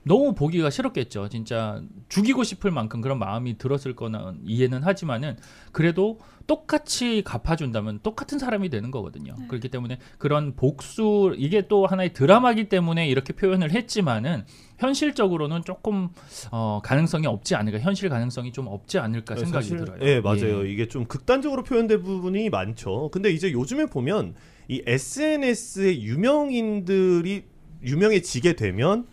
너무 보기가 싫었겠죠. 진짜 죽이고 싶을 만큼 그런 마음이 들었을 거나 이해는 하지만은 그래도 똑같이 갚아준다면 똑같은 사람이 되는 거거든요. 네. 그렇기 때문에 그런 복수 이게 또 하나의 드라마기 때문에 이렇게 표현을 했지만은 현실적으로는 조금 어, 가능성이 없지 않을까 현실 가능성이 좀 없지 않을까 생각이 사실, 들어요. 예, 맞아요. 이게 좀 극단적으로 표현된 부분이 많죠. 근데 이제 요즘에 보면 이 SNS의 유명인들이 유명해지게 되면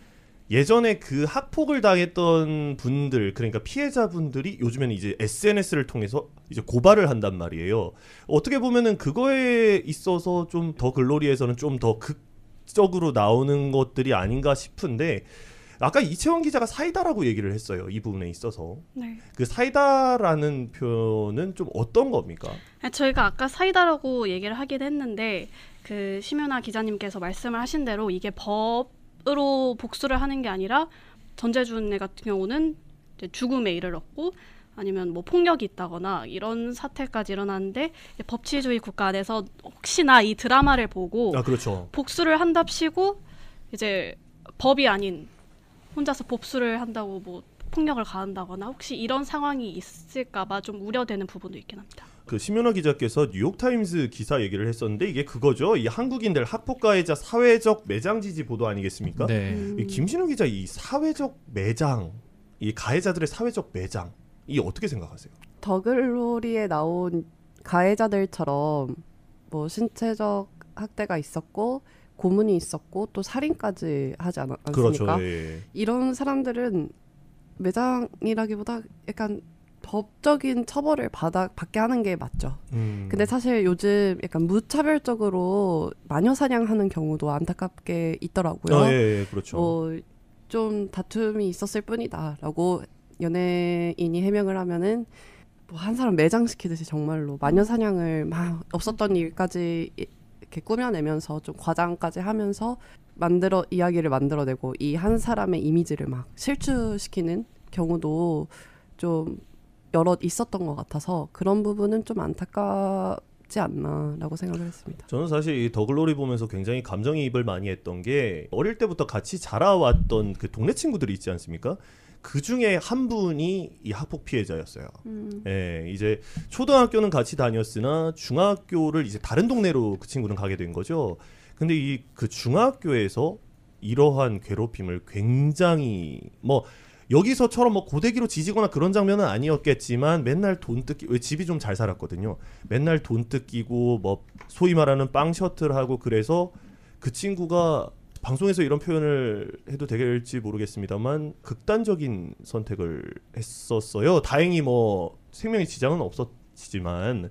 예전에 그 학폭을 당했던 분들 그러니까 피해자분들이 요즘에는 이제 SNS를 통해서 이제 고발을 한단 말이에요. 어떻게 보면은 그거에 있어서 좀 더 글로리에서는 좀 더 극적으로 나오는 것들이 아닌가 싶은데 아까 이채원 기자가 사이다라고 얘기를 했어요. 이 부분에 있어서. 네. 그 사이다라는 표현은 좀 어떤 겁니까? 아, 저희가 아까 사이다라고 얘기를 하긴 했는데 그 심연아 기자님께서 말씀을 하신 대로 이게 법 으로 복수를 하는 게 아니라 전재준 애 같은 경우는 이제 죽음에 이르렀고 아니면 뭐 폭력이 있다거나 이런 사태까지 일어났는데 이제 법치주의 국가 안에서 혹시나 이 드라마를 보고 아 그렇죠. 복수를 한답시고 이제 법이 아닌 혼자서 복수를 한다고 뭐 폭력을 가한다거나 혹시 이런 상황이 있을까봐 좀 우려되는 부분도 있긴 합니다. 그 심연아 기자께서 뉴욕 타임스 기사 얘기를 했었는데 이게 그거죠. 이 한국인들 학폭 가해자 사회적 매장 지지 보도 아니겠습니까? 네. 음. 이 김신우 기자 이 사회적 매장, 이 가해자들의 사회적 매장 이 어떻게 생각하세요? 더글로리에 나온 가해자들처럼 뭐 신체적 학대가 있었고 고문이 있었고 또 살인까지 하지 않, 않습니까? 그렇죠. 예. 이런 사람들은 매장이라기보다 약간 법적인 처벌을 받아 받게 하는 게 맞죠. 음. 근데 사실 요즘 약간 무차별적으로 마녀 사냥하는 경우도 안타깝게 있더라고요. 아, 예, 예, 그렇죠. 뭐좀 다툼이 있었을 뿐이다라고 연예인이 해명을 하면은 뭐 한 사람 매장시키듯이 정말로 마녀 사냥을 막 없었던 일까지 이- 이렇게 꾸며내면서 좀 과장까지 하면서 만들어 이야기를 만들어내고 이 한 사람의 이미지를 막 실추시키는 경우도 좀 여럿 있었던 것 같아서 그런 부분은 좀 안타깝지 않나라고 생각을 했습니다. 저는 사실 이 더글로리 보면서 굉장히 감정이입을 많이 했던 게 어릴 때부터 같이 자라왔던 그 동네 친구들이 있지 않습니까? 그 중에 한 분이 이 학폭 피해자였어요. 예, 이제 초등학교는 같이 다녔으나 중학교를 이제 다른 동네로 그 친구는 가게 된 거죠. 근데 이 그 중학교에서 이러한 괴롭힘을 굉장히 뭐 여기서처럼 뭐 고데기로 지지거나 그런 장면은 아니었겠지만 맨날 돈 뜯기 왜 집이 좀 잘 살았거든요. 맨날 돈 뜯기고 뭐 소위 말하는 빵 셔틀 하고 그래서 그 친구가 방송에서 이런 표현을 해도 될지 모르겠습니다만 극단적인 선택을 했었어요. 다행히 뭐 생명의 지장은 없었지만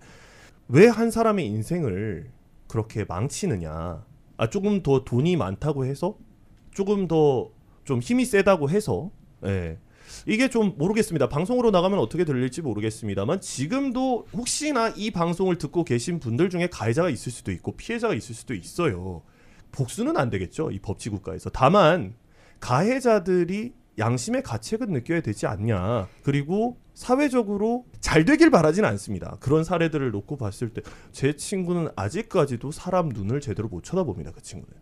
왜 한 사람의 인생을 그렇게 망치느냐? 아 조금 더 돈이 많다고 해서 조금 더 좀 힘이 세다고 해서 예. 이게 좀 모르겠습니다. 방송으로 나가면 어떻게 들릴지 모르겠습니다만 지금도 혹시나 이 방송을 듣고 계신 분들 중에 가해자가 있을 수도 있고 피해자가 있을 수도 있어요. 복수는 안 되겠죠. 이 법치 국가에서. 다만 가해자들이 양심의 가책은 느껴야 되지 않냐. 그리고 사회적으로 잘 되길 바라진 않습니다. 그런 사례들을 놓고 봤을 때 제 친구는 아직까지도 사람 눈을 제대로 못 쳐다봅니다. 그 친구는.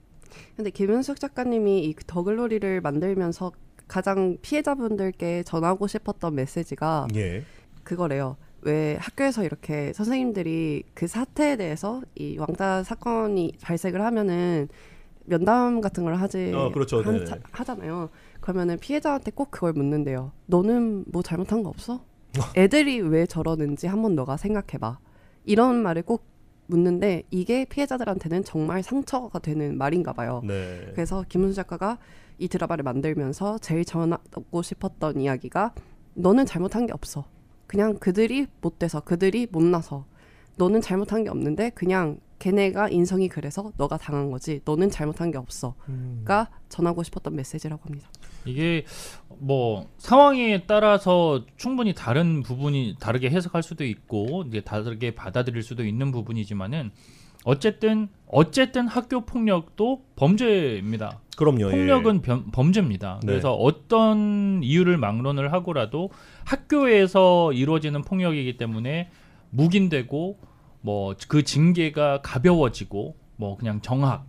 근데 김윤숙 작가님이 이 더글로리를 만들면서 가장 피해자분들께 전하고 싶었던 메시지가 예. 그거래요. 왜 학교에서 이렇게 선생님들이 그 사태에 대해서 이 왕따 사건이 발생을 하면은 면담 같은 걸 하지 어, 그렇죠. 한- 네네. 자- 하잖아요. 그러면은 피해자한테 꼭 그걸 묻는데요. 너는 뭐 잘못한 거 없어? 애들이 왜 저러는지 한번 너가 생각해봐. 이런 말을 꼭 묻는데 이게 피해자들한테는 정말 상처가 되는 말인가 봐요. 네. 그래서 김은수 작가가 이 드라마를 만들면서 제일 전하고 싶었던 이야기가 너는 잘못한 게 없어. 그냥 그들이 못돼서 그들이 못나서 너는 잘못한 게 없는데 그냥 걔네가 인성이 그래서 너가 당한 거지. 너는 잘못한 게 없어. 음. 가 전하고 싶었던 메시지라고 합니다. 이게 뭐 상황에 따라서 충분히 다른 부분이 다르게 해석할 수도 있고 이제 다르게 받아들일 수도 있는 부분이지만은 어쨌든 어쨌든 학교 폭력도 범죄입니다. 그럼요. 예. 폭력은 변- 범죄입니다. 네. 그래서 어떤 이유를 막론을 하고라도 학교에서 이루어지는 폭력이기 때문에 묵인되고 뭐 그 징계가 가벼워지고 뭐 그냥 정학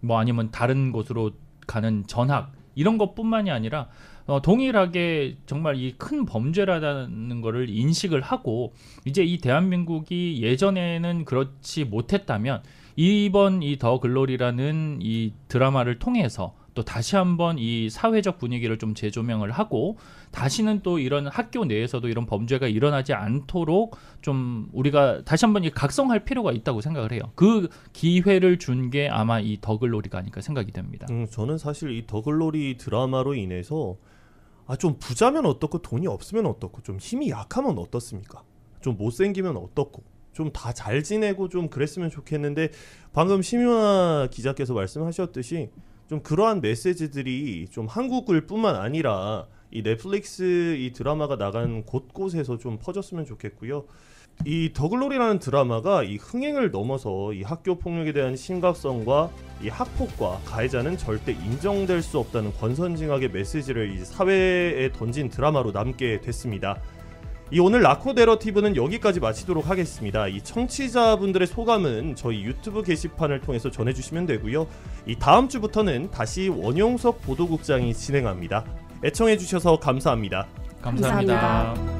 뭐 아니면 다른 곳으로 가는 전학 이런 것뿐만이 아니라 어, 동일하게 정말 이 큰 범죄라는 거를 인식을 하고 이제 이 대한민국이 예전에는 그렇지 못했다면 이번 이 더 글로리라는 이 드라마를 통해서 또 다시 한번 이 사회적 분위기를 좀 재조명을 하고 다시는 또 이런 학교 내에서도 이런 범죄가 일어나지 않도록 좀 우리가 다시 한번 이 각성할 필요가 있다고 생각을 해요. 그 기회를 준 게 아마 이 더글로리가 아닐까 생각이 됩니다. 음, 저는 사실 이 더글로리 드라마로 인해서 아 좀 부자면 어떻고 돈이 없으면 어떻고 좀 힘이 약하면 어떻습니까? 좀 못생기면 어떻고 좀 다 잘 지내고 좀 그랬으면 좋겠는데 방금 심윤아 기자께서 말씀하셨듯이 좀 그러한 메시지들이 좀 한국을 뿐만 아니라 이 넷플릭스 이 드라마가 나간 곳곳에서 좀 퍼졌으면 좋겠고요. 이 더글로리라는 드라마가 이 흥행을 넘어서 이 학교 폭력에 대한 심각성과 이 학폭과 가해자는 절대 인정될 수 없다는 권선징악의 메시지를 이 사회에 던진 드라마로 남게 됐습니다. 이 오늘 라코데러티브는 여기까지 마치도록 하겠습니다. 이 청취자분들의 소감은 저희 유튜브 게시판을 통해서 전해주시면 되고요. 이 다음 주부터는 다시 원용석 보도국장이 진행합니다. 애청해주셔서 감사합니다. 감사합니다. 감사합니다.